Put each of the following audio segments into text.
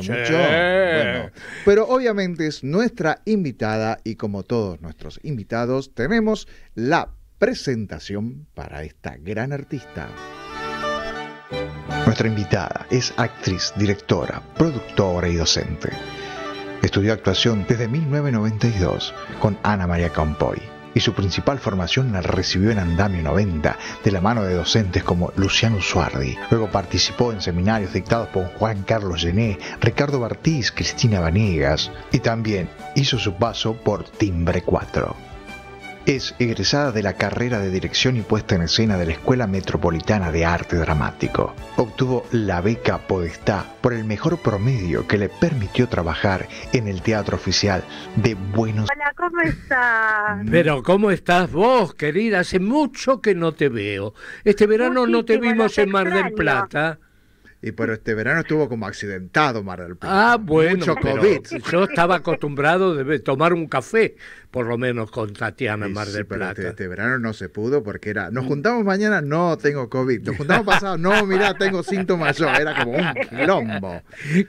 mucho. Bueno, pero obviamente es nuestra invitada y como todos nuestros invitados tenemos la presentación para esta gran artista. Nuestra invitada es actriz, directora, productora y docente. Estudió actuación desde 1992 con Ana María Campoy y su principal formación la recibió en Andamio 90 de la mano de docentes como Luciano Suardi. Luego participó en seminarios dictados por Juan Carlos Gené, Ricardo Bartiz, Cristina Vanegas y también hizo su paso por Timbre 4. Es egresada de la carrera de dirección y puesta en escena de la Escuela Metropolitana de Arte Dramático. Obtuvo la beca Podestá por el mejor promedio que le permitió trabajar en el Teatro Oficial de Buenos ¿cómo estás? Pero ¿cómo estás vos, querida? Hace mucho que no te veo. Este verano no te vimos no te en Mar del. Plata. Y pero este verano estuvo como accidentado Mar del Plata. Ah, bueno, Mucho pero COVID. yo estaba acostumbrado de tomar un café, por lo menos con Tatiana en Mar sí, del pero Plata. Este, este verano no se pudo porque era, nos juntamos mañana, no tengo COVID. Nos juntamos pasado, no, mirá, tengo síntomas yo. Era como un quilombo.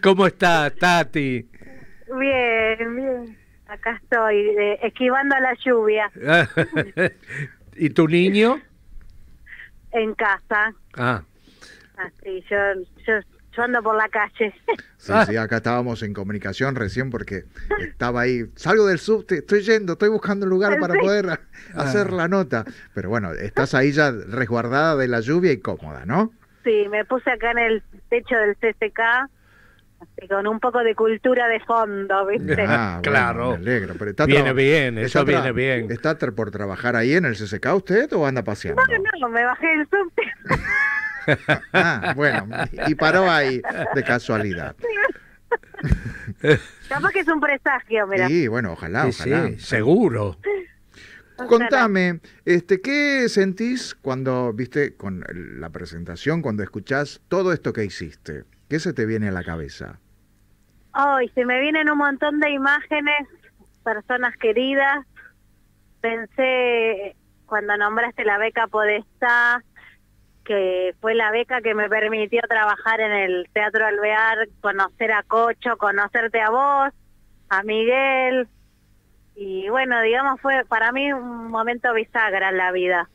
¿Cómo estás, Tati? Bien, bien. Acá estoy, eh, esquivando la lluvia ¿Y tu niño? en casa. Ah, Así, yo, yo, yo ando por la calle. Sí, sí, acá estábamos en comunicación recién porque estaba ahí, salgo del subte, estoy yendo, estoy buscando un lugar para poder a- hacer la nota. Pero bueno, estás ahí ya resguardada de la lluvia y cómoda, ¿no? Sí, me puse acá en el techo del CCK, así con un poco de cultura de fondo, ¿viste? Ah, bueno, Claro. me alegro. Pero está Viene bien, está eso viene bien. ¿Está por trabajar ahí en el CCK usted o anda paseando? No, no, me bajé del subte. Ah, bueno, y paró ahí de casualidad. Capaz que es un presagio, mira. Sí, bueno, ojalá, sí, ojalá. sí, seguro. Contame, este, ¿qué sentís cuando, viste, con la presentación, cuando escuchás todo esto que hiciste? ¿Qué se te viene a la cabeza? Ay, se me vienen un montón de imágenes, personas queridas. Pensé cuando nombraste la beca Podestá, que fue la beca que me permitió trabajar en el Teatro Alvear, conocer a Cocho, conocerte a vos, a Miguel. Y bueno, digamos, fue para mí un momento bisagra en la vida.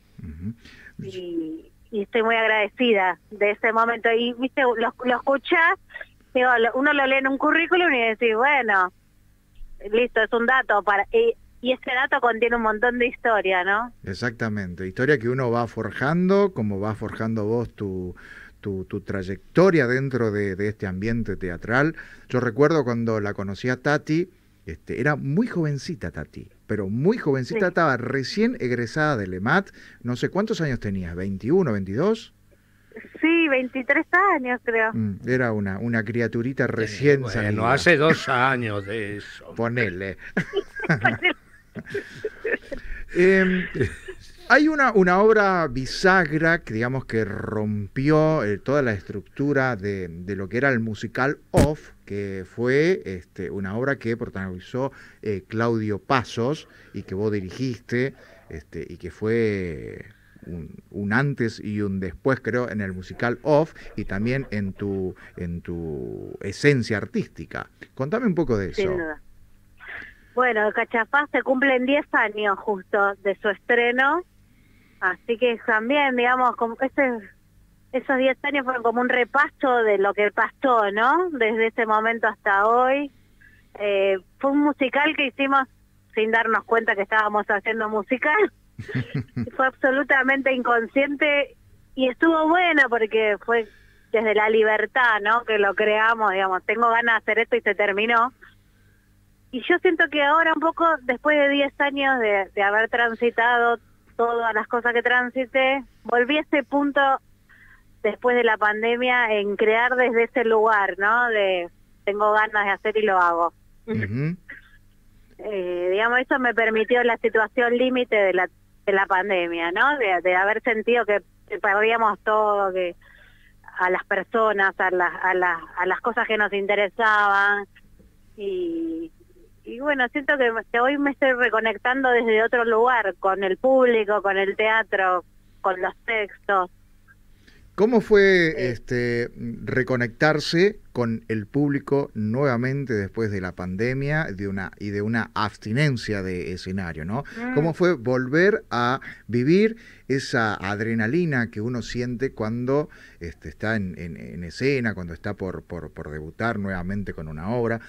Y, y estoy muy agradecida de ese momento. Y, viste, lo, lo escuchás, uno lo lee en un currículum y decís, bueno, listo, es un dato. para Y, y ese dato contiene un montón de historia, ¿no? Exactamente, historia que uno va forjando, como va forjando vos tu, tu, tu trayectoria dentro de, de este ambiente teatral. Yo recuerdo cuando la conocí a Tati, este, era muy jovencita Tati, pero muy jovencita, Sí. estaba recién egresada del EMAT, no sé cuántos años tenías, 21, 22. Sí, 23 años creo. Mm, Era una, una criaturita recién bueno, salida. hace dos años de eso. Ponele. Eh, hay una, una obra bisagra que digamos que rompió eh, toda la estructura de, de lo que era el musical Off, que fue este, una obra que protagonizó eh, Claudio Pasos y que vos dirigiste este, y que fue un, un antes y un después creo en el musical Off y también en tu, en tu esencia artística. Contame un poco de eso. Sin duda. Bueno, Cachafaz se cumplen 10 años justo de su estreno, así que también, digamos, como ese, esos 10 años fueron como un repaso de lo que pasó, ¿no? Desde ese momento hasta hoy. Eh, fue un musical que hicimos sin darnos cuenta que estábamos haciendo musical. fue absolutamente inconsciente y estuvo bueno porque fue desde la libertad, ¿no? Que lo creamos, digamos, tengo ganas de hacer esto y se terminó. Y yo siento que ahora un poco, después de 10 años de, de haber transitado todas las cosas que transité, volví a ese punto después de la pandemia en crear desde ese lugar, ¿no? De tengo ganas de hacer y lo hago. Eh, digamos, eso me permitió la situación límite de la, de la pandemia, ¿no? De, de haber sentido que, que perdíamos todo, que a las personas, a las, a las, a las cosas que nos interesaban. Y, y bueno, siento que, que hoy me estoy reconectando desde otro lugar, con el público, con el teatro, con los textos. ¿Cómo fue este, reconectarse con el público nuevamente después de la pandemia de una, y de una abstinencia de escenario? ¿no? Mm. ¿Cómo fue volver a vivir esa adrenalina que uno siente cuando este, está en, en- en escena, cuando está por, por, por debutar nuevamente con una obra?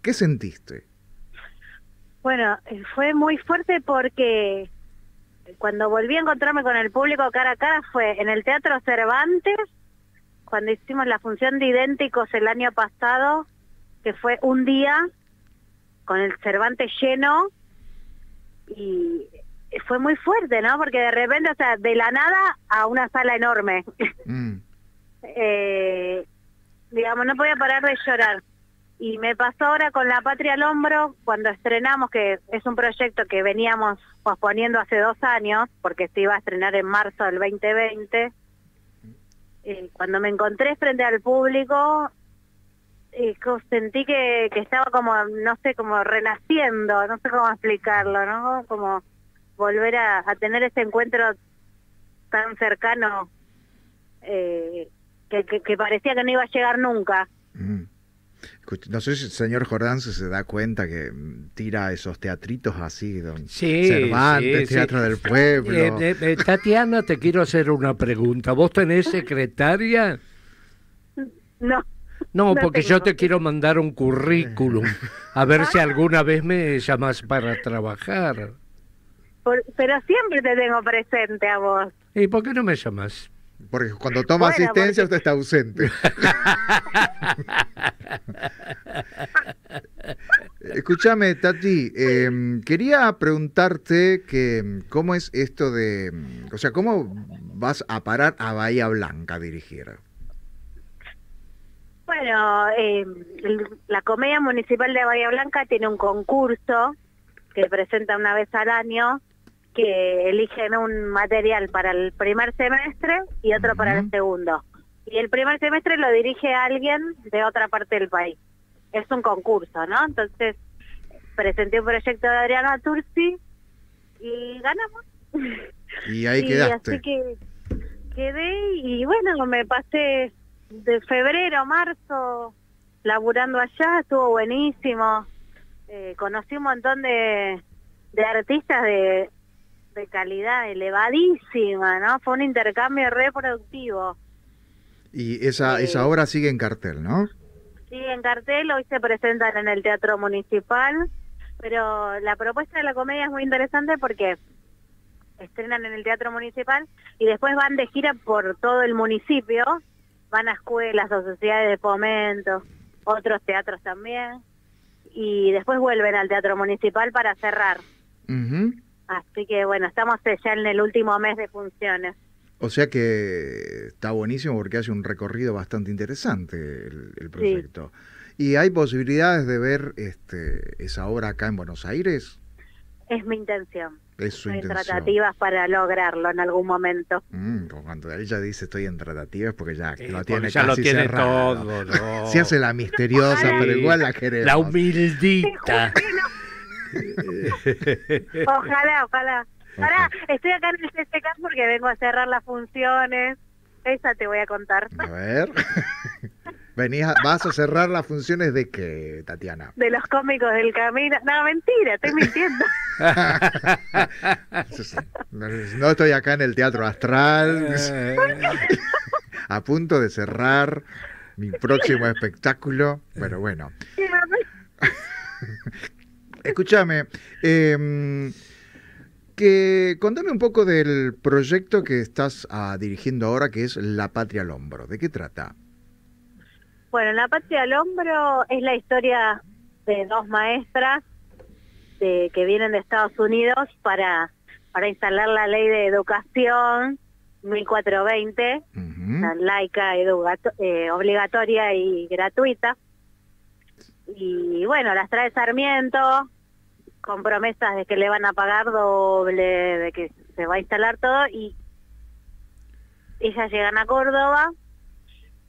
¿Qué sentiste? Bueno, eh, fue muy fuerte porque cuando volví a encontrarme con el público cara a cara fue en el Teatro Cervantes, cuando hicimos la función de idénticos el año pasado, que fue un día con el Cervantes lleno y fue muy fuerte, ¿no? Porque de repente, o sea, de la nada a una sala enorme. Mm, eh, digamos, no podía parar de llorar. Y me pasó ahora con La Patria al Hombro, cuando estrenamos, que es un proyecto que veníamos posponiendo hace dos años, porque se iba a estrenar en marzo del 2020. Eh, cuando me encontré frente al público, co- sentí que, que estaba como, no sé, como renaciendo, no sé cómo explicarlo, ¿no? Como volver a, tener ese encuentro tan cercano eh, que parecía que no iba a llegar nunca. mm. No sé si el señor Jordán se se da cuenta que mm, tira esos teatritos así, don Sí, Cervantes, sí, Teatro sí. del Pueblo. Eh, eh, eh, Tatiana, te quiero hacer una pregunta. ¿Vos tenés secretaria? No, No, No porque tengo. yo te quiero mandar un currículum, a ver si alguna vez me llamas para trabajar. por- pero siempre te tengo presente a vos. ¿Y por qué no me llamas? Porque cuando toma Bueno, asistencia porque- usted está ausente. Escúchame, Tati, eh, quería preguntarte que mm, cómo es esto de, mm, o sea, cómo vas a parar a Bahía Blanca a dirigir. Bueno, eh, la Comedia Municipal de Bahía Blanca tiene un concurso que presenta una vez al año que eligen un material para el primer semestre y otro para el segundo. Y el primer semestre lo dirige alguien de otra parte del país. Es un concurso, ¿no? Entonces, presenté un proyecto de Adriano Tursi y ganamos. Y ahí Y quedaste. así que quedé y bueno, me pasé de febrero, marzo, laburando allá, estuvo buenísimo. Eh, conocí un montón de, de artistas de, de calidad elevadísima, ¿no? Fue un intercambio reproductivo. Y esa, Eh, esa obra sigue en cartel, ¿no? Sí, en cartel, hoy se presentan en el Teatro Municipal, pero la propuesta de la comedia es muy interesante porque estrenan en el Teatro Municipal y después van de gira por todo el municipio, van a escuelas o sociedades de fomento, otros teatros también, y después vuelven al Teatro Municipal para cerrar. Así que bueno, estamos ya en el último mes de funciones. O sea que está buenísimo porque hace un recorrido bastante interesante el, el proyecto. ¿Y hay posibilidades de ver este, esa obra acá en Buenos Aires? Es mi intención. Es su Hay intención. tratativas para lograrlo en algún momento. Mm, cuando ella dice estoy en tratativas porque ya Sí, lo tiene ya lo tiene cerrado. todo, ¿no? Se hace la misteriosa, pero igual la queremos. La humildita. Ojalá, ojalá. Ahora estoy acá en el CCK porque vengo a cerrar las funciones. Esa te voy a contar. A ver. Venís a- ¿Vas a cerrar las funciones de qué, Tatiana? De los cómicos del camino. No, mentira, estoy mintiendo. No estoy acá en el Teatro Astral, Eh, a punto de cerrar mi próximo espectáculo. Pero bueno, escúchame, em, que contame un poco del proyecto que estás ah, dirigiendo ahora, que es La Patria al Hombro. ¿De qué trata? Bueno, La Patria al Hombro es la historia de dos maestras de, que vienen de Estados Unidos para, para instalar la ley de educación 1420, Ujú. la laica, eh, obligatoria y gratuita. Y bueno, las trae Sarmiento con promesas de que le van a pagar doble, de que se va a instalar todo y ellas llegan a Córdoba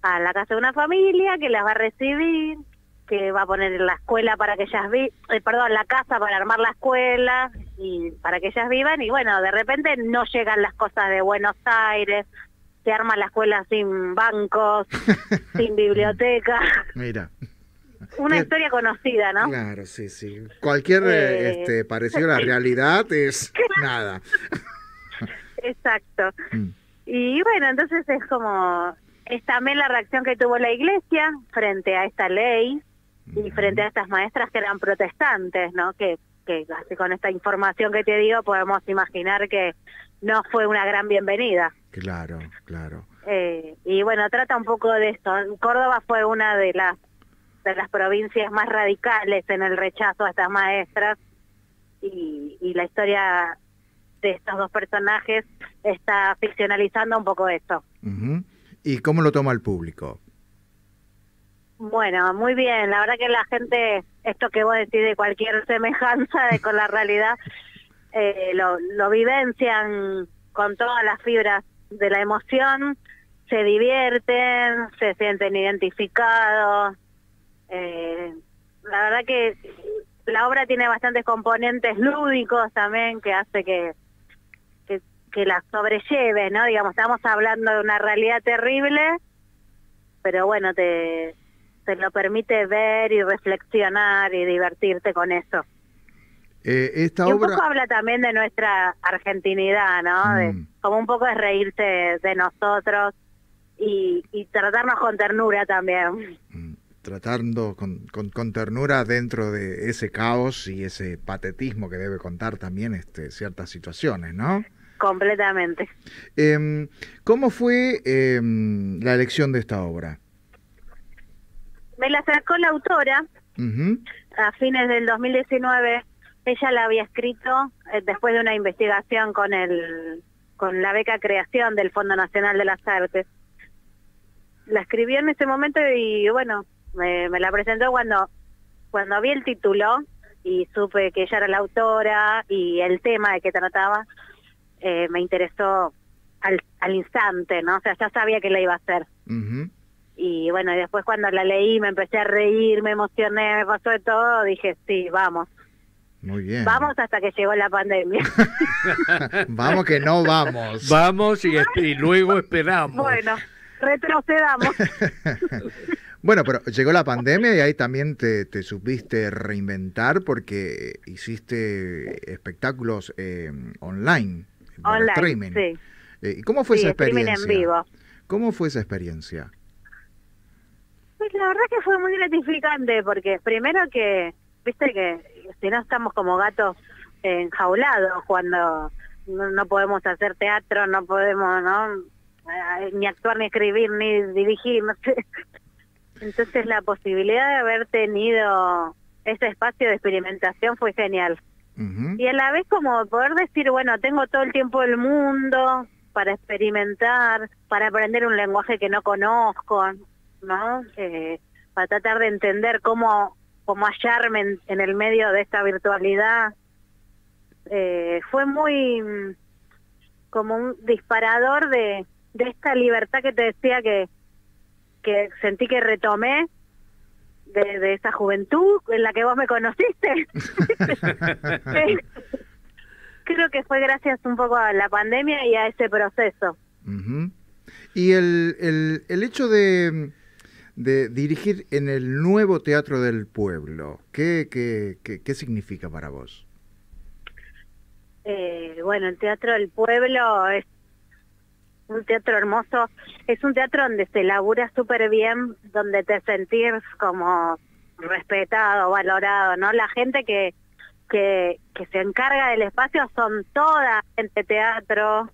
a la casa de una familia que las va a recibir, que va a poner la escuela para que ellas vi eh, perdón, la casa para armar la escuela y para que ellas vivan y bueno, de repente no llegan las cosas de Buenos Aires, se arma la escuela sin bancos, sin biblioteca. Mira. Una historia conocida, ¿no? Claro, sí, sí. Cualquier eh, este, parecido a la realidad es nada. Exacto. Mm. Y bueno, entonces es como, es también la reacción que tuvo la iglesia frente a esta ley y frente a estas maestras que eran protestantes, ¿no? Que, que así con esta información que te digo podemos imaginar que no fue una gran bienvenida. Claro, claro. Eh, y bueno, trata un poco de esto. Córdoba fue una de las de las provincias más radicales en el rechazo a estas maestras y, y la historia de estos dos personajes está ficcionalizando un poco esto. ¿Y cómo lo toma el público? Bueno, muy bien. La verdad que la gente, esto que vos decís de cualquier semejanza con la realidad, eh, lo, lo vivencian con todas las fibras de la emoción, se divierten, se sienten identificados. Eh, la verdad que la obra tiene bastantes componentes lúdicos también que hace que que la sobrelleve, ¿no? Digamos, estamos hablando de una realidad terrible, pero bueno, te, te lo permite ver y reflexionar y divertirte con eso. Eh, esta y un poco habla también de nuestra argentinidad, ¿no? De, mm. como un poco es reírse de nosotros y, y tratarnos con ternura también. Tratando con, con, con, ternura dentro de ese caos y ese patetismo que debe contar también este, ciertas situaciones, ¿no? Completamente. Eh, ¿Cómo fue eh, la elección de esta obra? Me la sacó la autora a fines del 2019. Ella la había escrito eh, después de una investigación con el con la beca creación del Fondo Nacional de las Artes. La escribió en ese momento y bueno, me, me la presentó cuando cuando vi el título y supe que ella era la autora y el tema de que trataba, eh, me interesó al, al, instante, ¿no? O sea, ya sabía que la iba a hacer. Y bueno, y después cuando la leí me empecé a reír, me emocioné, me pasó de todo, dije, sí, vamos. Muy bien. Vamos hasta que llegó la pandemia. vamos que no vamos. Vamos y, y luego esperamos. Bueno, retrocedamos. Bueno, pero llegó la pandemia y ahí también te, te supiste reinventar porque hiciste espectáculos eh, online. Online, streaming. sí. Eh, ¿Cómo fue esa experiencia? en vivo. ¿Cómo fue esa experiencia? Pues la verdad que fue muy gratificante porque primero que, viste que si no estamos como gatos enjaulados cuando no, podemos hacer teatro, no podemos, ¿no? Eh, ni actuar, ni escribir, ni dirigir, no sé. Entonces la posibilidad de haber tenido ese espacio de experimentación fue genial. Y a la vez como poder decir, bueno, tengo todo el tiempo del mundo para experimentar, para aprender un lenguaje que no conozco, ¿no? Eh, para tratar de entender cómo, cómo hallarme en, el medio de esta virtualidad. Eh, fue muy mm, como un disparador de, de esta libertad que te decía que, que sentí que retomé de, esa juventud en la que vos me conociste. Creo que fue gracias un poco a la pandemia y a ese proceso. Y el, el, el hecho de, de, dirigir en el nuevo Teatro del Pueblo, ¿qué, qué, qué, significa para vos? Eh, bueno, el Teatro del Pueblo es un teatro hermoso, es un teatro donde se labura súper bien, donde te sentís como respetado, valorado, ¿no? La gente que, que, que se encarga del espacio son toda gente teatro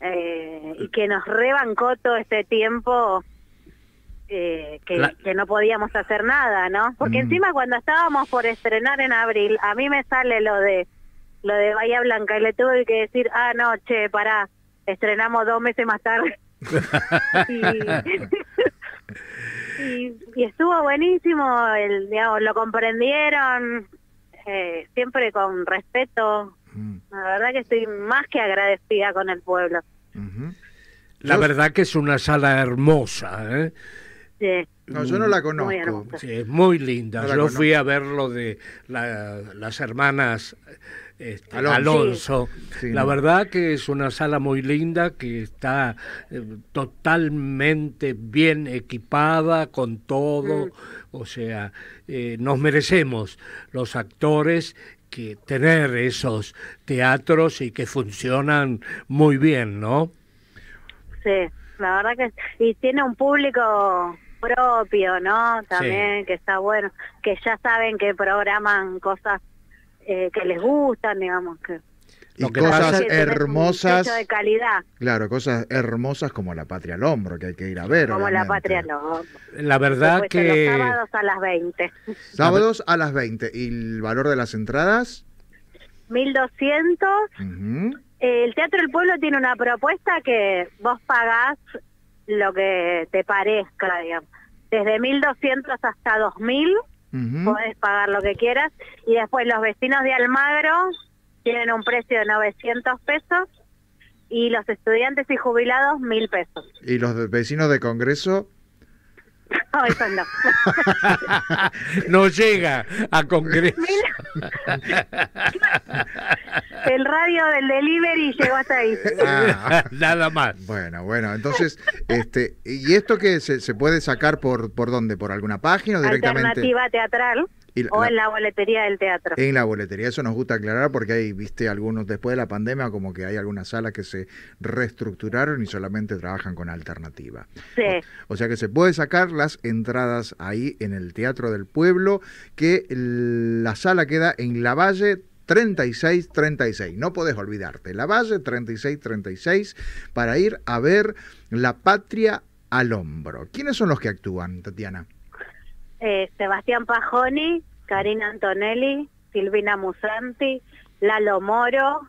eh, y que nos rebancó todo este tiempo eh, que, que, no podíamos hacer nada, ¿no? Porque mm. encima cuando estábamos por estrenar en abril, a mí me sale lo de lo de Bahía Blanca y le tuve que decir, ah, no, che, pará, estrenamos dos meses más tarde. y, estuvo buenísimo, el, digamos, lo comprendieron, eh, siempre con respeto. Mm. La verdad que estoy más que agradecida con el pueblo. La verdad que es una sala hermosa, ¿eh? Sí. No, yo no la conozco. Sí, es muy linda. No Yo conozco. fui a ver lo de la- las hermanas este, Alonso. Sí, la verdad que es una sala muy linda que está eh, totalmente bien equipada con todo. Mm. O sea, eh, nos merecemos los actores que tener esos teatros y que funcionan muy bien, ¿no? Sí, la verdad que y tiene un público propio, ¿no? También que está bueno, que ya saben que programan cosas eh, que les gustan, digamos que Y que cosas que hermosas, de calidad, claro, cosas hermosas como La Patria al Hombro, que hay que ir a ver. como la patria no. La verdad Después que... los sábados a las 20. Sábados a las 20. ¿Y el valor de las entradas? 1200 Ujú. Eh, El Teatro del Pueblo tiene una propuesta que vos pagás lo que te parezca, digamos. Desde 1.200 hasta 2.000 Ujú. podés pagar lo que quieras. Y después los vecinos de Almagro tienen un precio de 900 pesos y los estudiantes y jubilados 1.000 pesos. ¿Y los vecinos de Congreso? No, eso no. no llega a Congreso. El radio del delivery llegó hasta ahí. Ah, Nada más. bueno, bueno, entonces, este, ¿y esto que se, se puede sacar por, por dónde? ¿Por alguna página o directamente? Alternativa teatral Y o la- en la boletería del teatro. En la boletería, eso nos gusta aclarar porque hay, viste, algunos, después de la pandemia, como que hay algunas salas que se reestructuraron y solamente trabajan con alternativa. Sí. O sea que se puede sacar las entradas ahí en el Teatro del Pueblo, que la sala queda en La Valle 3636. No podés olvidarte, La Valle 3636 para ir a ver La Patria al Hombro. ¿Quiénes son los que actúan, Tatiana? Eh, Sebastián Pajoni, Karina Antonelli, Silvina Musanti, Lalo Moro,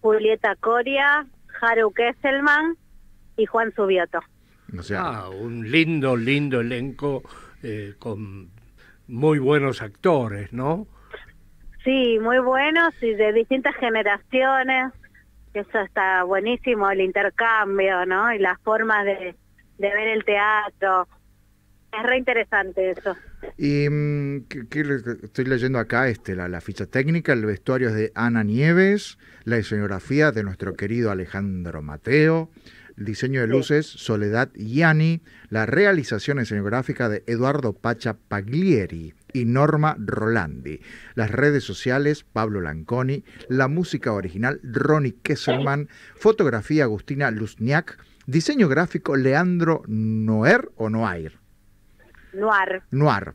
Julieta Coria, Haru Kesselman y Juan Subioto. O sea, Ah, un lindo, lindo elenco eh, con muy buenos actores, ¿no? Sí, muy buenos y de distintas generaciones. Eso está buenísimo, el intercambio, ¿no? Y las formas de, de ver el teatro. Es re interesante eso. Y mm, ¿qué- qué le- estoy leyendo acá este, la, la ficha técnica, el vestuario es de Ana Nieves, la escenografía de nuestro querido Alejandro Mateo, el diseño de luces Soledad Yani, la realización escenográfica de Eduardo Pacha Paglieri y Norma Rolandi, las redes sociales Pablo Lanconi, la música original Ronnie Kesselman, fotografía Agustina Luzniak, diseño gráfico Leandro Noer o Noair. Noir. Noir.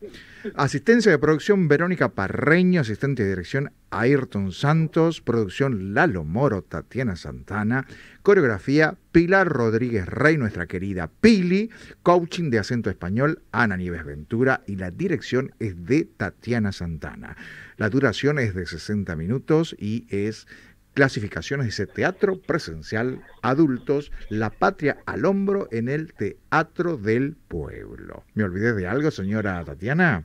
Asistencia de producción Verónica Parreño, asistente de dirección Ayrton Santos, producción Lalo Moro, Tatiana Santana, coreografía Pilar Rodríguez Rey, nuestra querida Pili, coaching de acento español Ana Nieves Ventura y la dirección es de Tatiana Santana. La duración es de 60 minutos y es clasificaciones dice teatro presencial adultos La Patria al hombro en el Teatro del Pueblo. ¿Me olvidé de algo, señora Tatiana?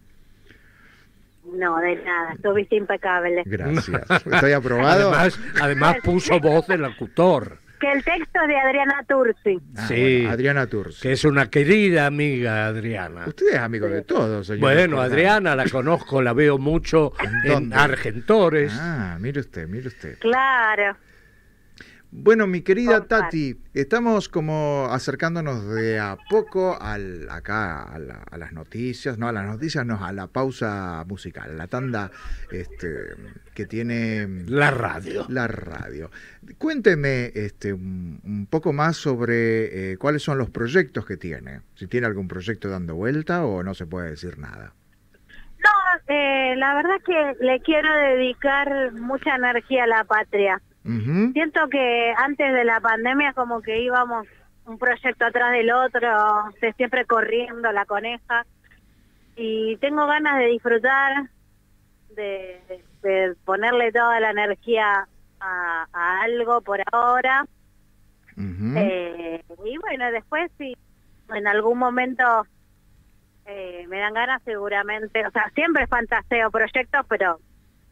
No, de nada, estuviste impecable. Gracias. ¿Estoy aprobado? Además, además puso voz del locutor, Que el texto es de Adriana Turci. Ah, Sí. bueno, Adriana Turci. que es una querida amiga Adriana. Usted es amigo de todos, señor. Bueno. Adriana la conozco, la veo mucho en dónde? Argentores. Ah, mire usted, mire usted. Claro. Bueno, mi querida. Tati, estamos como acercándonos de a poco al, acá a, la- a las noticias, no a las noticias, no, a la pausa musical, a la tanda este, que tiene La radio. la radio. Cuénteme este, un, un poco más sobre eh, cuáles son los proyectos que tiene. Si tiene algún proyecto dando vuelta o no se puede decir nada. No, eh, la verdad que le quiero dedicar mucha energía a la patria. Siento que antes de la pandemia como que íbamos un proyecto atrás del otro, siempre corriendo la coneja. Y tengo ganas de disfrutar, de, de ponerle toda la energía a, a algo por ahora. Eh, y bueno, después si en algún momento eh, me dan ganas seguramente, o sea, siempre fantaseo proyectos, pero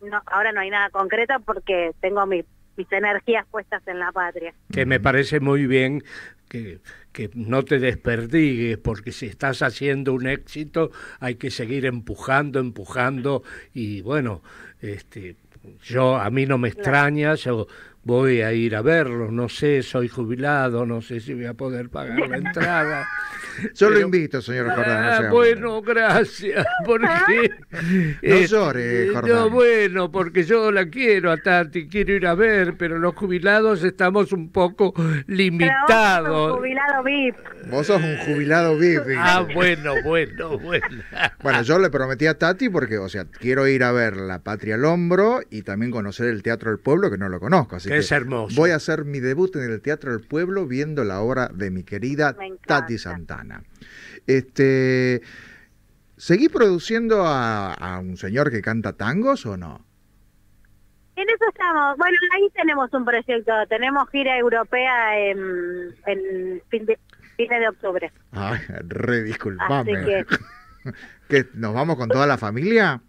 no, ahora no hay nada concreto porque tengo mi- mis energías puestas en la patria. que me parece muy bien que, que no te desperdigues, porque si estás haciendo un éxito hay que seguir empujando, empujando y bueno, este, yo a mí no me extraña, yo voy a ir a verlo, no sé, soy jubilado, no sé si voy a poder pagar la entrada. Yo lo invito, señor Jordán. Ah, bueno, gracias. Porque, no eh, llore, Jordán. No, bueno, porque yo la quiero a Tati, quiero ir a ver, pero los jubilados estamos un poco limitados. un jubilado VIP. Vos sos un jubilado VIP. Ah, bueno, bueno, bueno. Bueno, yo le prometí a Tati porque, o sea, quiero ir a ver La Patria al Hombro y también conocer el Teatro del Pueblo, que no lo conozco. Así que es hermoso. Voy a hacer mi debut en el Teatro del Pueblo viendo la obra de mi querida Tati Santana. Este, ¿Seguís produciendo a, un señor que canta tangos o no? En eso estamos. Bueno, ahí tenemos un proyecto. Tenemos gira europea en, en fin de, fines de octubre. Ay, re disculpame. Que... ¿Que ¿Nos vamos con toda la familia?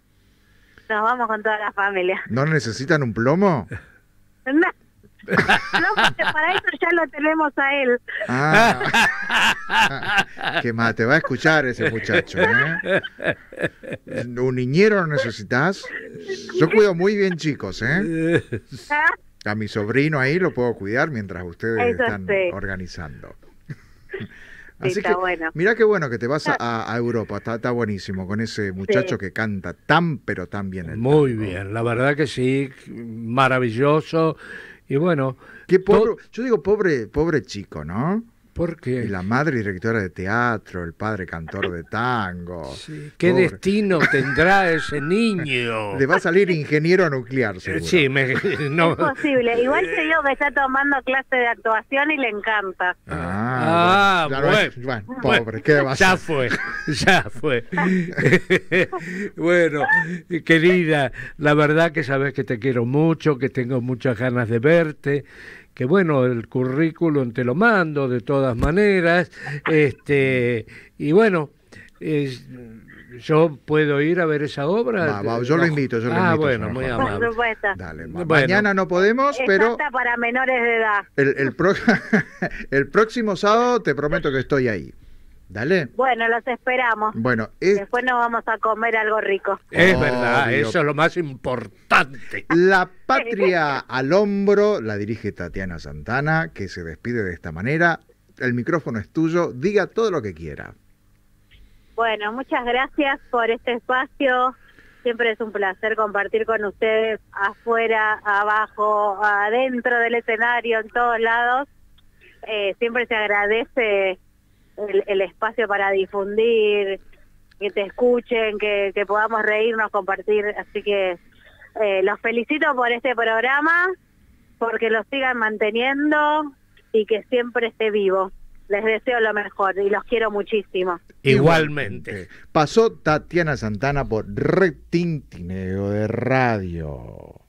Nos vamos con toda la familia. ¿No necesitan un plomo? No. No, porque para eso ya lo tenemos a él. Ah, qué más, te va a escuchar ese muchacho. ¿eh? ¿Un niñero no necesitas? Yo cuido muy bien chicos, ¿eh? ¿Ah? A mi sobrino ahí lo puedo cuidar mientras ustedes están organizando. Así que, bueno. mira qué bueno que te vas a, Europa, está, buenísimo con ese muchacho que canta tan pero tan bien. El Muy bien, la verdad que sí, maravilloso y bueno. Qué pobre, yo digo pobre, pobre chico, ¿no? Porque Y la madre directora de teatro, el padre cantor de tango. ¿Qué destino tendrá ese niño? Le va a salir ingeniero nuclear, seguro. Sí, no. Es posible. Igual te digo que está tomando clase de actuación y le encanta. Ah, ah bueno, pobre, ¿qué va a Ya fue, ya fue. bueno, querida, la verdad que sabes que te quiero mucho, que tengo muchas ganas de verte que bueno, el currículum te lo mando de todas maneras, este, y bueno, yo puedo ir a ver esa obra. yo lo invito, yo lo ah, invito. bueno, muy amable. Dale, Mañana no podemos, pero... para menores de edad. El, el, el próximo sábado te prometo que estoy ahí. Dale. Bueno, los esperamos. Bueno, después nos vamos a comer algo rico. Es verdad, eso es lo más importante. La patria al hombro la dirige Tatiana Santana, que se despide de esta manera. El micrófono es tuyo, diga todo lo que quiera. Bueno, muchas gracias por este espacio. Siempre es un placer compartir con ustedes afuera, abajo, adentro del escenario, en todos lados. Eh, siempre se agradece el, espacio para difundir, que te escuchen, que, podamos reírnos, compartir. Así que eh, los felicito por este programa, porque lo sigan manteniendo y que siempre esté vivo. Les deseo lo mejor y los quiero muchísimo. Igualmente. Pasó Tatiana Santana por Retintineo de Radio.